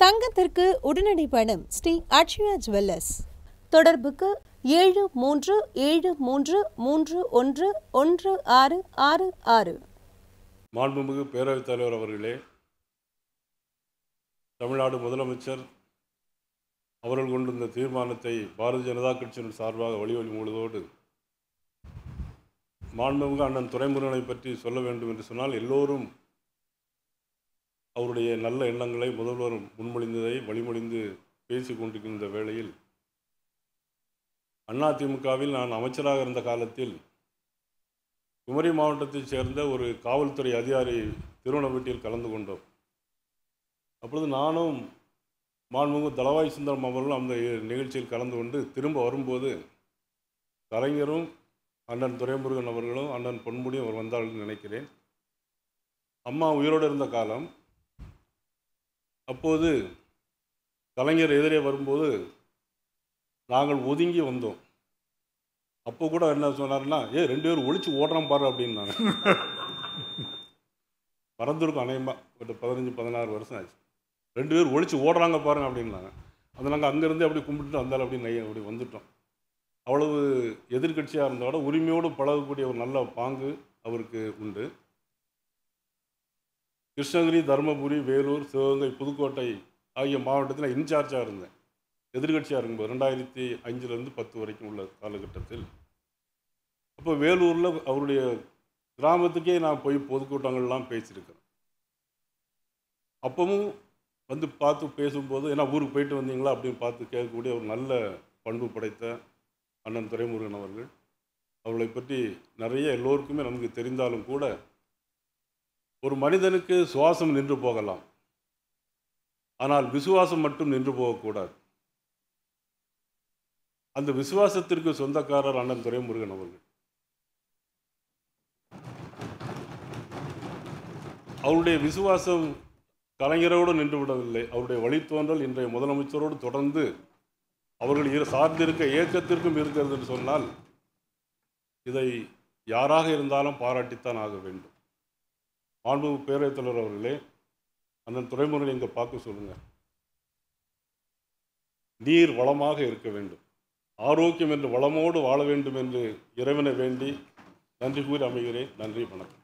தங்கத்திற்கு உடனடி பணம் ஸ்ரீ அட்சயா ஜுவல்லர்ஸ். தொடர்புக்கு ஏழு மூன்று ஏழு மூன்று மூன்று ஒன்று ஒன்று ஆறு ஆறு ஆறு. மாண்புமிகு பேரவைத் தலைவர் அவர்களே தமிழ்நாடு முதலமைச்சர் அவர்கள் கொண்டிருந்த தீர்மானத்தை பாரதிய ஜனதா கட்சியின் சார்பாக வழிவழி முழுவதோடு மாண்புமிகு அண்ணன் துறைமுருகனை பற்றி சொல்ல வேண்டும் என்று சொன்னால் எல்லோரும் அவருடைய நல்ல எண்ணங்களை முதல்வர் முன்மொழிந்ததை வழிமொழிந்து பேசி கொண்டிருக்கின்ற வேளையில் அதிமுகவில் நான் அமைச்சராக இருந்த காலத்தில் குமரி மாவட்டத்தைச் சேர்ந்த ஒரு காவல்துறை அதிகாரி திருவண்ணாமட்டியில் கலந்து கொண்டோம். அப்பொழுது நானும் மாண்புமிகு தளவாய் சுந்தரம் அவர்களும் அந்த நிகழ்ச்சியில் கலந்து கொண்டு திரும்ப வரும்போது கலைஞரும் அண்ணன் துரைமுருகன் அவர்களும் அண்ணன் பொன்முடியும் அவர் வந்தார்கள் நினைக்கிறேன். அம்மா உயிரோடு இருந்த காலம் அப்போது கலைஞர் எதிரே வரும்போது நாங்கள் ஒதுங்கி வந்தோம். அப்போ கூட என்ன சொன்னார்னா ஏ ரெண்டு பேரும் ஒழிச்சு ஓடுறோம் பாரு அப்படின்னாங்க மறந்துருக்கும் அநேகமாக ஒரு பதினஞ்சு பதினாறு வருஷம் ஆச்சு. ரெண்டு பேரும் ஒழிச்சு ஓடுறாங்க பாருங்க அப்படின்னாங்க. அதை நாங்கள் அங்கேருந்து அப்படி கும்பிட்டுட்டு வந்தாலும் அப்படி நை அப்படி வந்துட்டோம். அவ்வளவு எதிர்கட்சியாக இருந்தோட உரிமையோடு பழகக்கூடிய ஒரு நல்ல பாங்கு அவருக்கு உண்டு. கிருஷ்ணகிரி தருமபுரி வேலூர் சிவகங்கை புதுக்கோட்டை ஆகிய மாவட்டத்தில் இன்சார்ஜாக இருந்தேன். எதிர்கட்சியாக இருக்கும்போது ரெண்டாயிரத்தி அஞ்சுலேருந்து பத்து வரைக்கும் உள்ள காலகட்டத்தில். அப்போ வேலூரில் அவருடைய கிராமத்துக்கே நான் போய் பொதுக்கூட்டங்கள்லாம் பேசியிருக்கிறேன். அப்பவும் வந்து பார்த்து பேசும்போது ஏன்னா ஊருக்கு போயிட்டு வந்தீங்களா? அப்படின்னு பார்த்து கேட்கக்கூடிய ஒரு நல்ல பண்பு படைத்த அண்ணன் துரைமுருகன் அவர்கள். அவர்களை பற்றி நிறைய எல்லோருக்குமே நமக்கு தெரிந்தாலும் கூட ஒரு மனிதனுக்கு சுவாசம் நின்று போகலாம். ஆனால் விசுவாசம் மட்டும் நின்று போகக்கூடாது. அந்த விசுவாசத்திற்கு சொந்தக்காரர் அண்ணன் துரைமுருகன் அவர்கள். அவருடைய விசுவாசம் கலைஞரோடு நின்று விடவில்லை. அவருடைய வழித்தோன்றல் இன்றைய முதலமைச்சரோடு தொடர்ந்து அவர்கள் இரு சார்ந்திருக்க இயக்கத்திற்கும் இருக்கிறது என்று சொன்னால் இதை யாராக இருந்தாலும் பாராட்டித்தான் ஆக வேண்டும். மாண்பு பேரவைத் தலைவர் அவர்களே அண்ணன் துறைமுறை எங்கே பார்க்க சொல்லுங்கள் நீர் வளமாக இருக்க வேண்டும். ஆரோக்கியம் என்று வளமோடு வாழ வேண்டும் என்று இறைவனை வேண்டி நன்றி கூறி அமைகிறேன். நன்றி வணக்கம்.